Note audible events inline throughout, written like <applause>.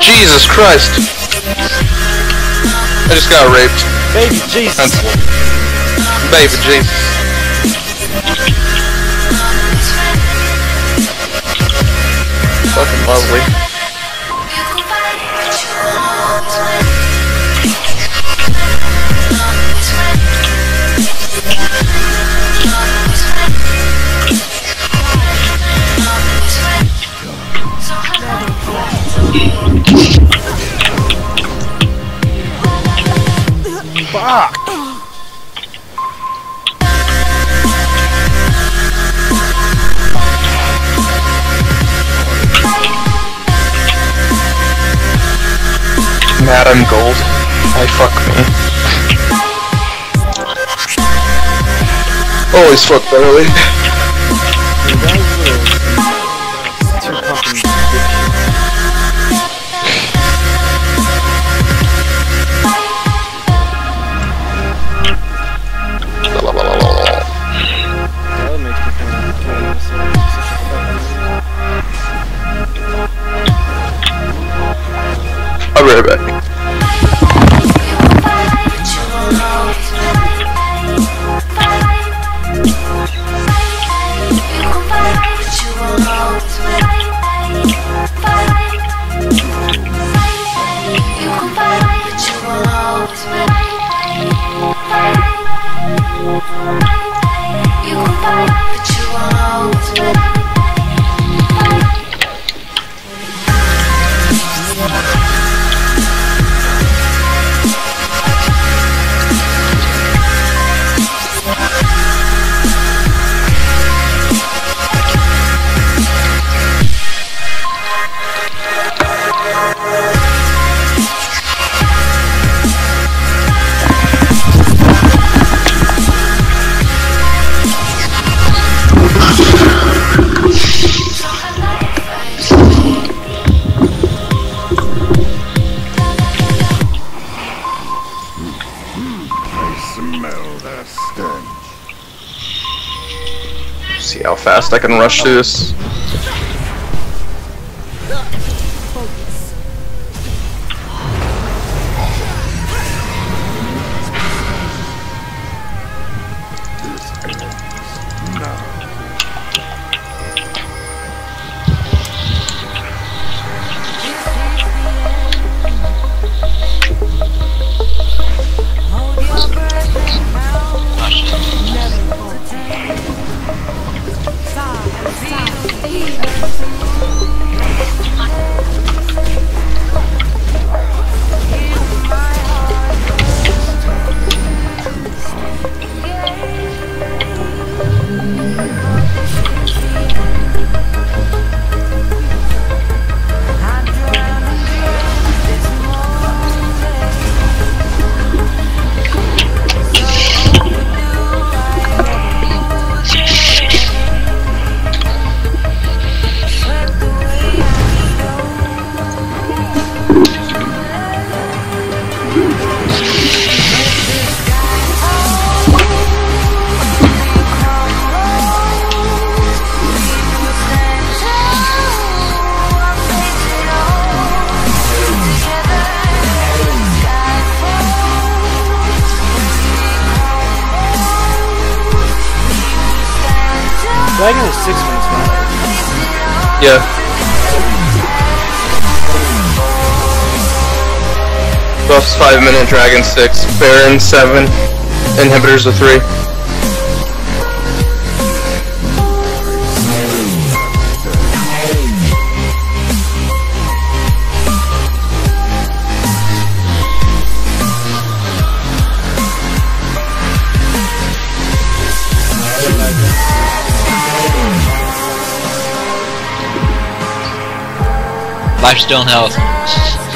Jesus Christ! I just got raped. Baby Jesus. Baby Jesus. Fucking lovely. Madam Gold. I fuck me. Always fuck Barley. Dude, that was fast I can rush through this. Dragon is six minutes now. Yeah. Buffs 5 minute, Dragon 6, Baron 7, Inhibitors of 3. Life in health.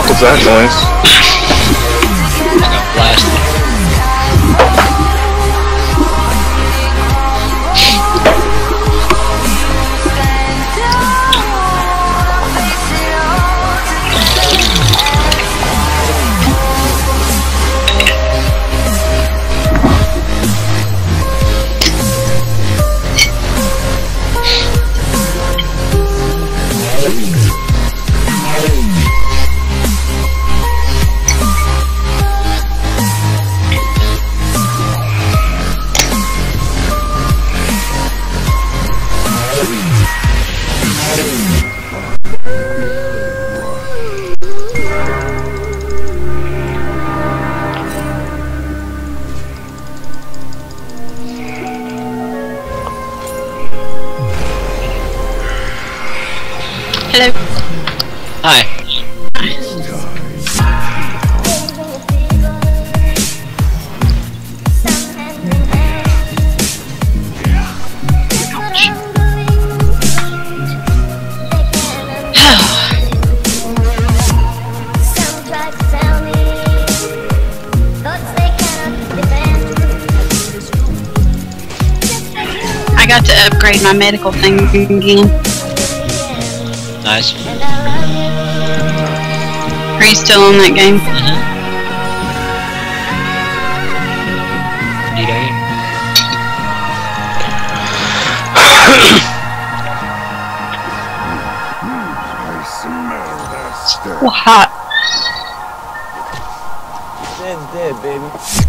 Fuck was that noise? Upgrade my medical thing again. Nice. Are you still on that game? Uh-huh. Need I? I smell that stench. Well, hot. Dead's dead, baby.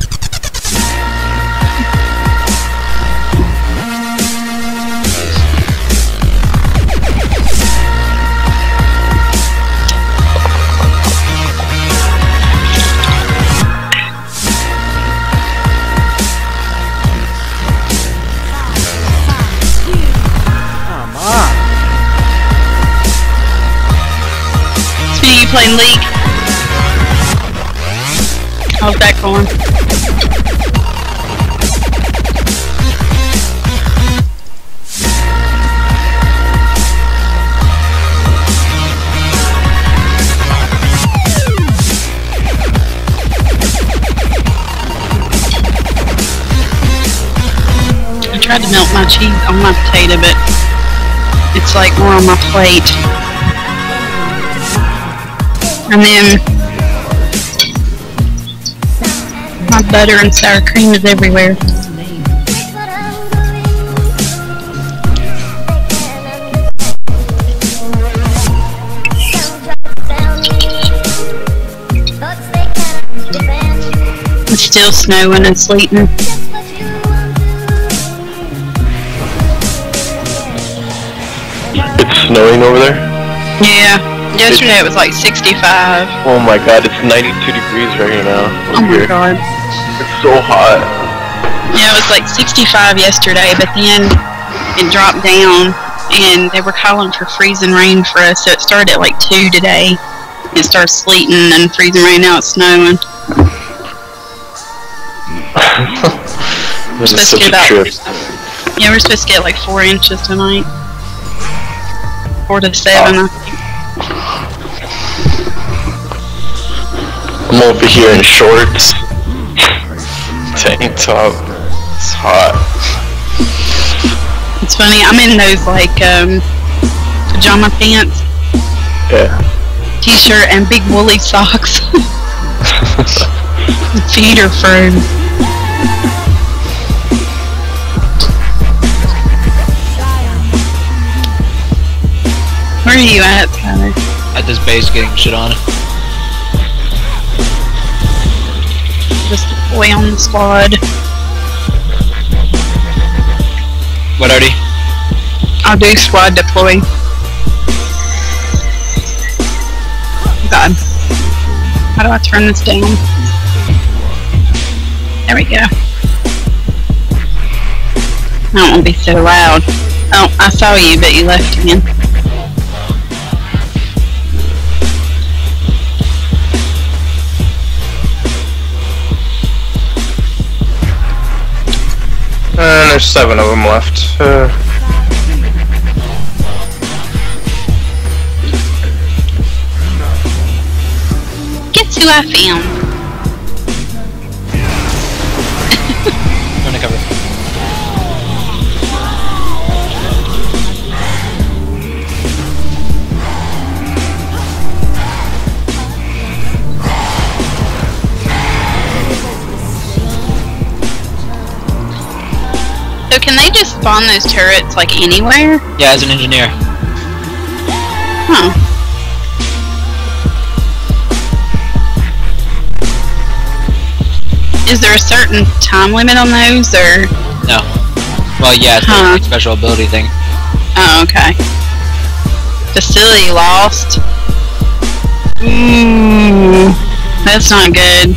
Playing League? How's that going? I tried to melt my cheese on my potato, but it's like more on my plate. And then my butter and sour cream is everywhere. It's still snowing and sleeting. It's snowing over there? Yeah. Yesterday it was like 65. Oh my god, it's 92 degrees right here now. Oh over my here. god. It's so hot. Yeah, it was like 65 yesterday, but then it dropped down and they were calling for freezing rain for us, so it started at like 2 today. It started sleeting and freezing rain, now it's snowing. <laughs> This is supposed such to a get trip. about, yeah, we're supposed to get like 4 inches tonight. 4 to 7, I think. I'm over here in shorts, tank top. It's hot. It's funny, I'm in those like um, pajama pants, Yeah. t-shirt, and big woolly socks. <laughs> Feet are frozen. Where are you at, Tyler? At this base getting shit on. Boy on the squad. What, Artie? I'll do squad deploy. God. How do I turn this down? There we go. I don't want to be so loud. Oh, I saw you, but you left again. And there's seven of them left. Uh, who I. spawn those turrets like anywhere? Yeah, as an engineer. Huh. Is there a certain time limit on those, or? No. Well, yeah, it's Huh. a special ability thing. Oh, okay. Facility lost. Ooh, that's not good.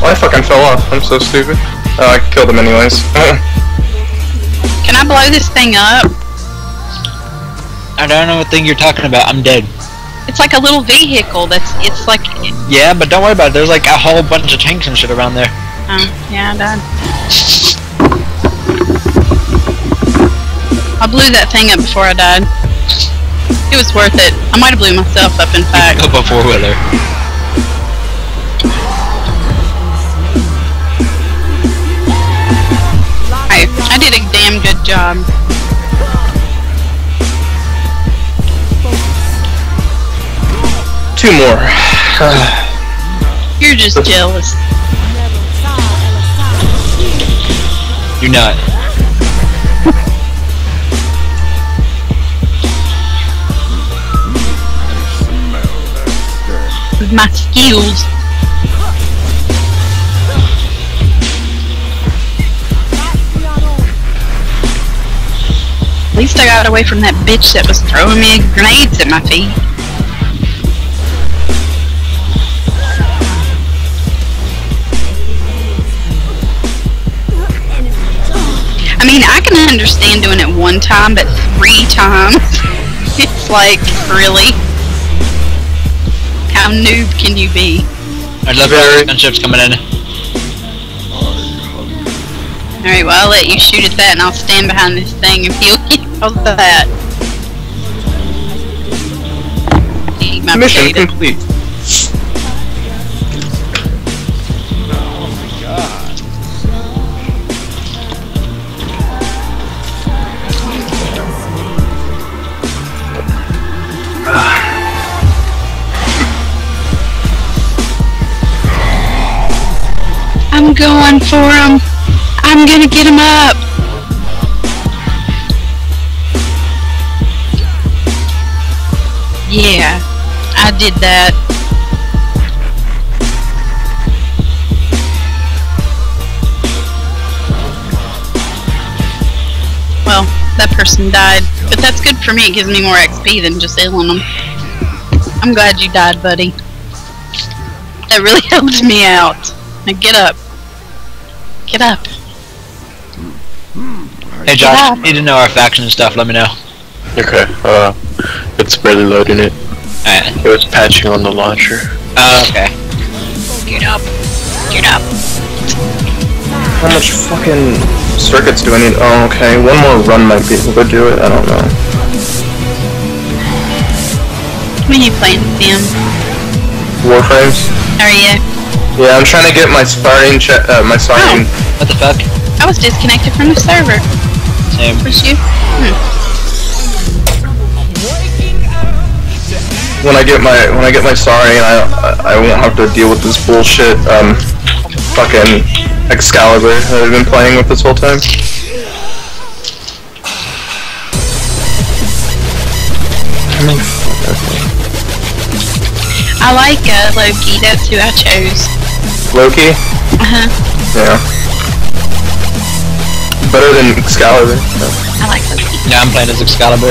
Well, I fucking fell off. I'm so stupid. Oh, I killed him anyways. <laughs> Can I blow this thing up? I don't know what thing you're talking about. I'm dead. It's like a little vehicle. That's. It's like. Yeah, but don't worry about it. There's like a whole bunch of tanks and shit around there. Oh, yeah, I died. I blew that thing up before I died. It was worth it. I might have blew myself up, in fact. Go a four I, did a damn good job. Two more. You're just jealous. You're not. Smell that stench. With my skills. Least I got away from that bitch that was throwing me grenades at my feet. I mean, I can understand doing it one time, but three times? <laughs> it's like, really? How noob can you be? Alright, look, Very- gunships coming in. Alright, well, I'll let you shoot at that and I'll stand behind this thing and heal you. How's that? Mission potato. complete. I'm going for him. I'm gonna get him up. Yeah, I did that. Well, that person died, but that's good for me. It gives me more XP than just healing them. I'm glad you died, buddy. That really <laughs> helped me out. Now get up. Get up. Hey Yeah. Josh, need to know our faction and stuff, let me know. Okay, uh, it's barely loading it. Alright. It was patching on the launcher. Oh, okay. Get up. Get up. How much fucking circuits do I need? Oh, okay. One more run might be able to do it. I don't know. When you playing Sam? Warframes? How are you? Yeah, I'm trying to get my sparring che- uh, my sparring. What the fuck? I was disconnected from the server. Same. Was you? Hmm. When I get my when I get my sparring, I I I won't have to deal with this bullshit. Um, fucking Excalibur that I've been playing with this whole time. I mean, okay. I like uh, Loki. That's who I chose. Loki. Uh huh. Yeah. Better than Excalibur. I like Loki. Yeah, I'm playing as Excalibur.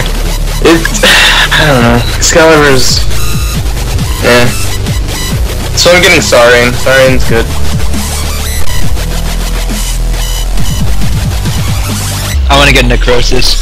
It, <sighs> I don't know. Excalibur's, yeah. So I'm getting Saryn. Saryn's good. I want to get Necrosis.